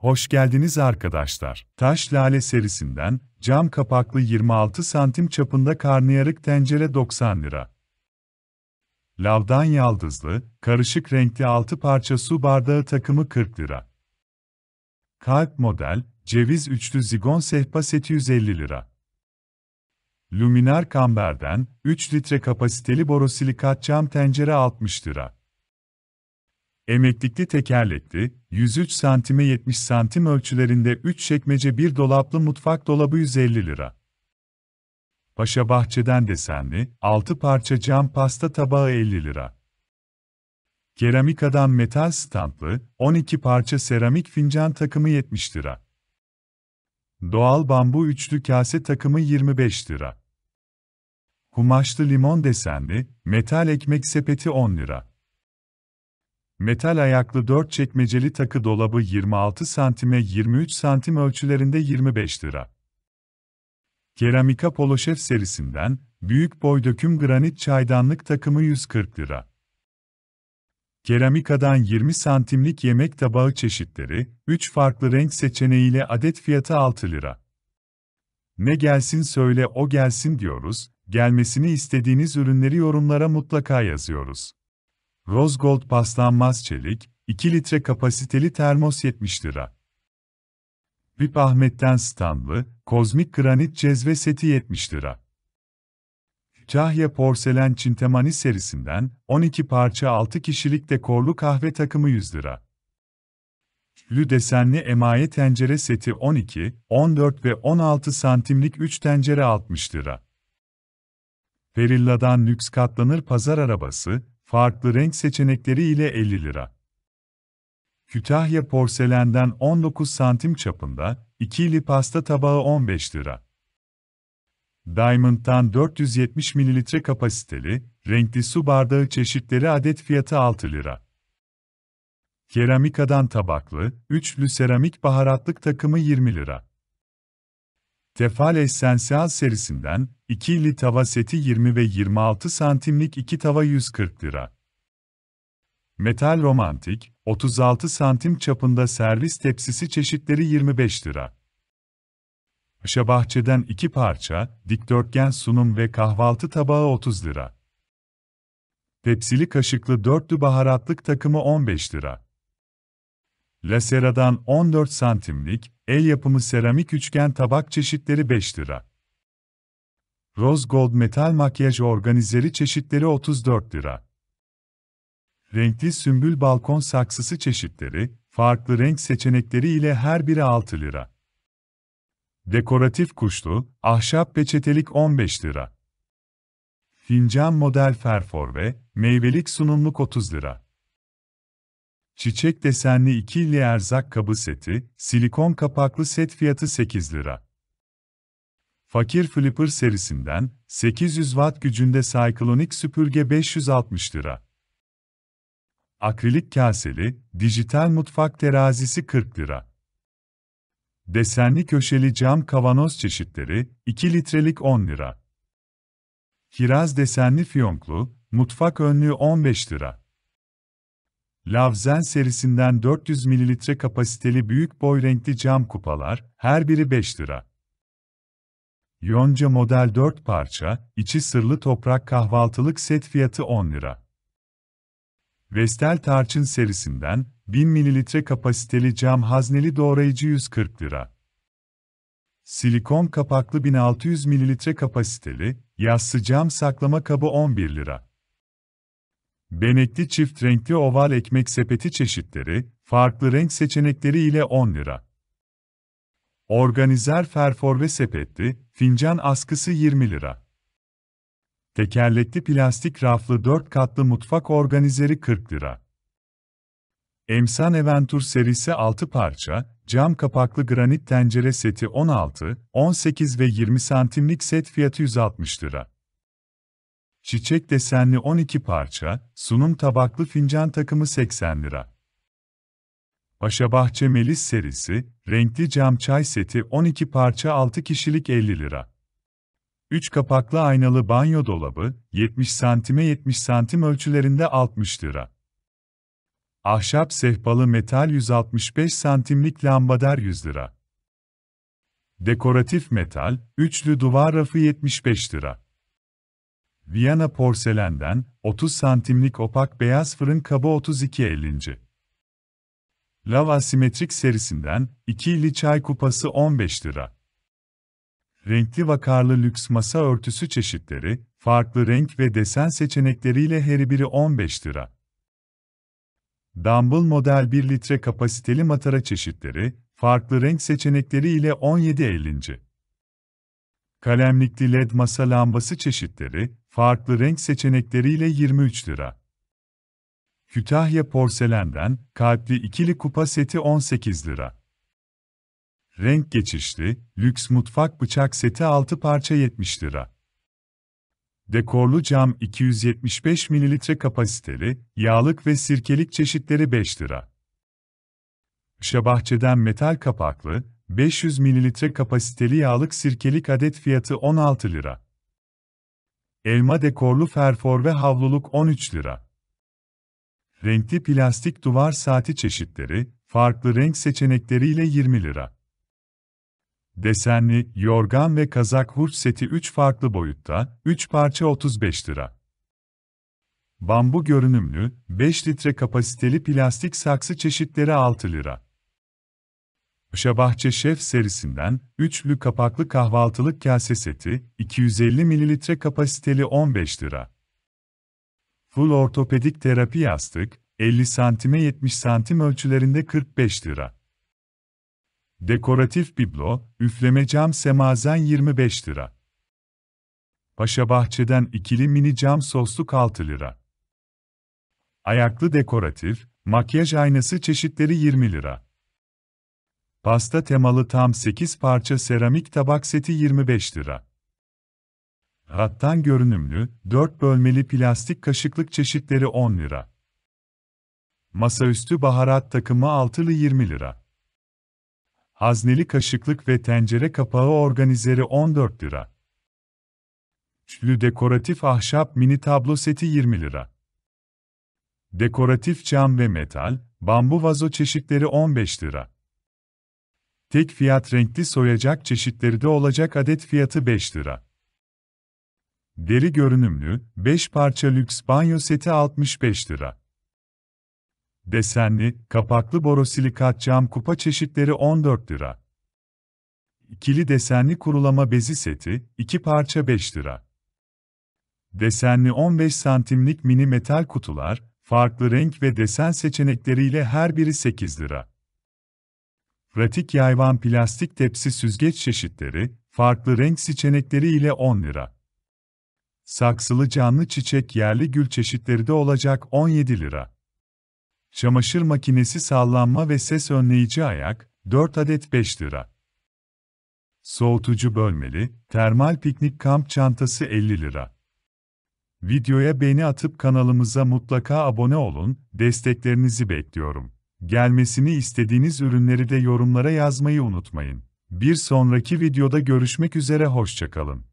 Hoş geldiniz arkadaşlar. Taş Lale serisinden cam kapaklı 26 santim çapında karnıyarık tencere 90 lira. Lavdan yaldızlı, karışık renkli 6 parça su bardağı takımı 40 lira. Kalp model, ceviz üçlü zigon sehpa seti 150 lira. Luminar Kamber'den 3 litre kapasiteli borosilikat cam tencere 60 lira. Emeklikli tekerlekli, 103 santime 70 santim ölçülerinde 3 çekmece bir dolaplı mutfak dolabı 150 lira. Paşa Bahçe'den desenli, 6 parça cam pasta tabağı 50 lira. Keramikadan metal standlı, 12 parça seramik fincan takımı 70 lira. Doğal bambu üçlü kase takımı 25 lira. Kumaşlı limon desenli, metal ekmek sepeti 10 lira. Metal ayaklı 4 çekmeceli takı dolabı 26 santime 23 santim ölçülerinde 25 lira. Keramika Poloşef serisinden, büyük boy döküm granit çaydanlık takımı 140 lira. Keramikadan 20 santimlik yemek tabağı çeşitleri, 3 farklı renk seçeneğiyle adet fiyatı 6 lira. Ne gelsin söyle o gelsin diyoruz, gelmesini istediğiniz ürünleri yorumlara mutlaka yazıyoruz. Rose paslanmaz çelik, 2 litre kapasiteli termos 70 lira. VIP Ahmet'ten standlı, kozmik granit cezve seti 70 lira. Cahya Porselen Çintemani serisinden 12 parça 6 kişilik dekorlu kahve takımı 100 lira. Lü desenli emaye tencere seti 12, 14 ve 16 santimlik 3 tencere 60 lira. Perilla'dan lüks katlanır pazar arabası, farklı renk seçenekleri ile 50 lira. Kütahya porselenden 19 santim çapında, ikili pasta tabağı 15 lira. Diamond'dan 470 ml kapasiteli, renkli su bardağı çeşitleri adet fiyatı 6 lira. Keramikadan tabaklı, üçlü seramik baharatlık takımı 20 lira. Tefal Essential serisinden, ikili tava seti 20 ve 26 santimlik iki tava 140 lira. Metal Romantik, 36 santim çapında servis tepsisi çeşitleri 25 lira. Paşabahçe'den iki parça, dikdörtgen sunum ve kahvaltı tabağı 30 lira. Tepsili kaşıklı dörtlü baharatlık takımı 15 lira. Lasera'dan 14 santimlik, el yapımı seramik üçgen tabak çeşitleri 5 lira. Rose Gold metal makyaj organizeri çeşitleri 34 lira. Renkli sümbül balkon saksısı çeşitleri, farklı renk seçenekleri ile her biri 6 lira. Dekoratif kuşlu, ahşap peçetelik 15 lira. Fincan model ferfor ve meyvelik sunumluk 30 lira. Çiçek desenli ikili erzak kabı seti, silikon kapaklı set fiyatı 8 lira. Fakir Flipper serisinden 800 watt gücünde Cyclonic süpürge 560 lira. Akrilik kaseli, dijital mutfak terazisi 40 lira. Desenli köşeli cam kavanoz çeşitleri, 2 litrelik 10 lira. Kiraz desenli fiyonklu, mutfak önlüğü 15 lira. Lavzen serisinden 400 ml kapasiteli büyük boy renkli cam kupalar, her biri 5 lira. Yonca model 4 parça, içi sırlı toprak kahvaltılık set fiyatı 10 lira. Vestel Tarçın serisinden 1000 ml kapasiteli cam hazneli doğrayıcı 140 lira. Silikon kapaklı 1600 ml kapasiteli yassı cam saklama kabı 11 lira. Benekli çift renkli oval ekmek sepeti çeşitleri, farklı renk seçenekleri ile 10 lira. Organizer ferfor ve sepetli, fincan askısı 20 lira. Tekerlekli plastik raflı 4 katlı mutfak organizeri 40 lira. Emsan Eventur serisi 6 parça, cam kapaklı granit tencere seti 16, 18 ve 20 santimlik set fiyatı 160 lira. Çiçek desenli 12 parça, sunum tabaklı fincan takımı 80 lira. Paşabahçe Melis serisi, renkli cam çay seti 12 parça 6 kişilik 50 lira. 3 kapaklı aynalı banyo dolabı, 70 santime 70 santim ölçülerinde 60 lira. Ahşap sehpalı metal 165 santimlik lambader 100 lira. Dekoratif metal, üçlü duvar rafı 75 lira. Viyana porselenden 30 santimlik opak beyaz fırın kabı 32.50. Lav asimetrik serisinden 2'li çay kupası 15 lira. Renkli vakarlı lüks masa örtüsü çeşitleri, farklı renk ve desen seçenekleriyle her biri 15 lira. Dumble model 1 litre kapasiteli matara çeşitleri, farklı renk seçenekleri ile 17.50. Kalemlikli led masa lambası çeşitleri, farklı renk seçenekleriyle 23 lira. Kütahya porselenden, kalpli ikili kupa seti 18 lira. Renk geçişli, lüks mutfak bıçak seti 6 parça 70 lira. Dekorlu cam 275 ml kapasiteli, yağlık ve sirkelik çeşitleri 5 lira. Şabahçeden metal kapaklı, 500 ml kapasiteli yağlık sirkelik adet fiyatı 16 lira. Elma dekorlu ferfor ve havluluk 13 lira. Renkli plastik duvar saati çeşitleri, farklı renk seçenekleriyle 20 lira. Desenli, yorgan ve kazak hurç seti 3 farklı boyutta, 3 parça 35 lira. Bambu görünümlü, 5 litre kapasiteli plastik saksı çeşitleri 6 lira. Şabahçe Şef serisinden, üçlü kapaklı kahvaltılık kase seti, 250 ml kapasiteli 15 lira. Full ortopedik terapi yastık, 50 santime 70 santim ölçülerinde 45 lira. Dekoratif biblo, üfleme cam semazen 25 lira. Paşa Bahçe'den ikili mini cam sosluk 6 lira. Ayaklı dekoratif, makyaj aynası çeşitleri 20 lira. Pasta temalı tam 8 parça seramik tabak seti 25 lira. Rattan görünümlü, 4 bölmeli plastik kaşıklık çeşitleri 10 lira. Masaüstü baharat takımı altılı 20 lira. Hazneli kaşıklık ve tencere kapağı organizeri 14 lira. Üçlü dekoratif ahşap mini tablo seti 20 lira. Dekoratif cam ve metal, bambu vazo çeşitleri 15 lira. Tek fiyat renkli soyacak çeşitleri de olacak adet fiyatı 5 lira. Deri görünümlü, 5 parça lüks banyo seti 65 lira. Desenli, kapaklı borosilikat cam kupa çeşitleri 14 lira. İkili desenli kurulama bezi seti, 2 parça 5 lira. Desenli 15 santimlik mini metal kutular, farklı renk ve desen seçenekleriyle her biri 8 lira. Pratik yayvan plastik tepsi süzgeç çeşitleri, farklı renk seçenekleri ile 10 lira. Saksılı canlı çiçek yerli gül çeşitleri de olacak 17 lira. Çamaşır makinesi sallanma ve ses önleyici ayak, 4 adet 5 lira. Soğutucu bölmeli, termal piknik kamp çantası 50 lira. Videoya beğeni atıp kanalımıza mutlaka abone olun, desteklerinizi bekliyorum. Gelmesini istediğiniz ürünleri de yorumlara yazmayı unutmayın. Bir sonraki videoda görüşmek üzere hoşçakalın.